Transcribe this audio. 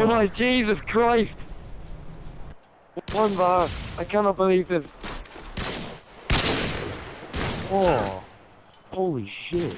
Oh my Jesus Christ! One bar. I cannot believe this. Oh. Holy shit.